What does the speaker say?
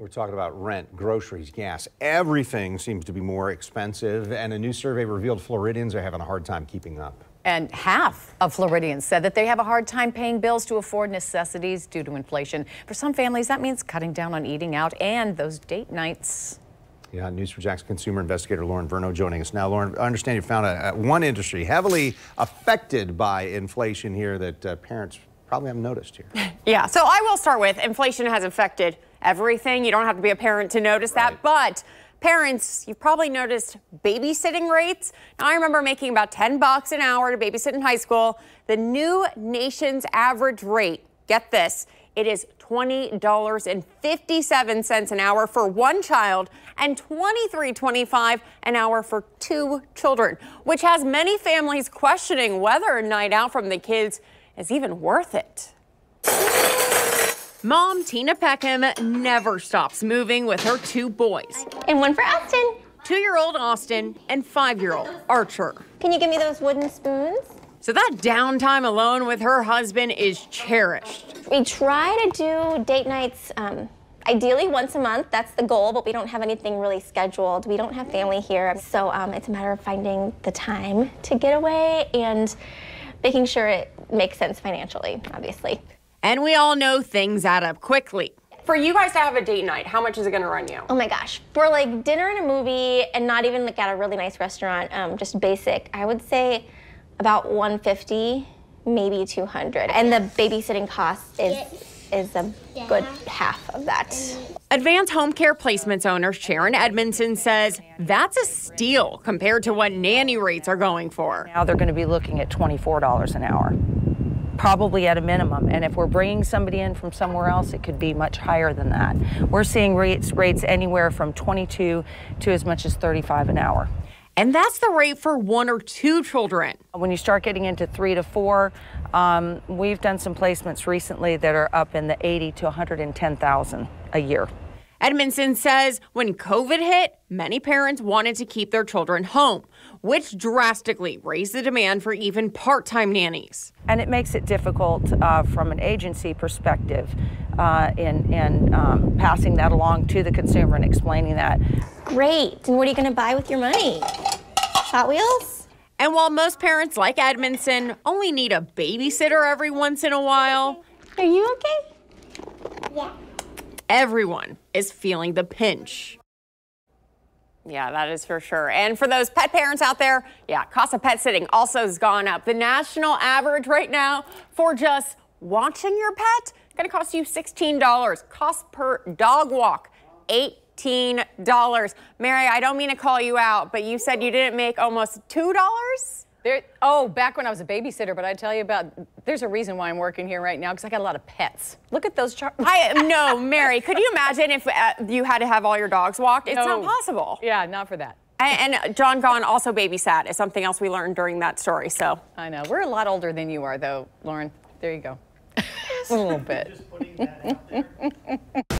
We're talking about rent, groceries, gas. Everything seems to be more expensive, and a new survey revealed Floridians are having a hard time keeping up. And half of Floridians said that they have a hard time paying bills to afford necessities due to inflation. For some families, that means cutting down on eating out and those date nights. Yeah, news four JAX consumer investigator Lauren Verno joining us now. Lauren, I understand you found a, a one industry heavily affected by inflation here that uh, parents probably haven't noticed here. Yeah, so I will start with inflation has affected everything. You don't have to be a parent to notice right. that, but parents, you've probably noticed babysitting rates. Now, I remember making about 10 bucks an hour to babysit in high school. The new nation's average rate, get this, it is $20.57 an hour for one child and $23.25 an hour for two children, which has many families questioning whether a night out from the kids is even worth it. Mom Tina Peckham never stops moving with her two boys. And one for Austin. Two year old Austin and five year old Archer. Can you give me those wooden spoons? So that downtime alone with her husband is cherished. We try to do date nights um, ideally once a month. That's the goal, but we don't have anything really scheduled. We don't have family here. So um, it's a matter of finding the time to get away and making sure it makes sense financially, obviously. And we all know things add up quickly. For you guys to have a date night, how much is it going to run you? Oh my gosh. For like dinner and a movie and not even like at a really nice restaurant, um, just basic, I would say about 150, maybe 200. And the babysitting cost is is a good half of that. Advanced Home Care Placements owner Sharon Edmondson says that's a steal compared to what nanny rates are going for. Now they're going to be looking at $24 an hour probably at a minimum. And if we're bringing somebody in from somewhere else, it could be much higher than that. We're seeing rates rates anywhere from 22 to as much as 35 an hour. And that's the rate for one or two children. When you start getting into three to four, um, we've done some placements recently that are up in the 80 to 110,000 a year. Edmondson says when COVID hit, many parents wanted to keep their children home, which drastically raised the demand for even part time nannies. And it makes it difficult uh, from an agency perspective uh, in, in um, passing that along to the consumer and explaining that. Great. And what are you going to buy with your money? Hot Wheels? And while most parents like Edmondson only need a babysitter every once in a while, are you okay? Yeah everyone is feeling the pinch. Yeah, that is for sure. And for those pet parents out there, yeah, cost of pet sitting also has gone up. The national average right now for just watching your pet going to cost you $16. Cost per dog walk, $18. Mary, I don't mean to call you out, but you said you didn't make almost $2? There, oh, back when I was a babysitter, but I tell you about, there's a reason why I'm working here right now because I got a lot of pets. Look at those charts. I no, Mary, could you imagine if uh, you had to have all your dogs walked? It's no. not possible. Yeah, not for that. And, and John Gahn also babysat is something else we learned during that story. So I know we're a lot older than you are, though, Lauren. There you go. a little bit.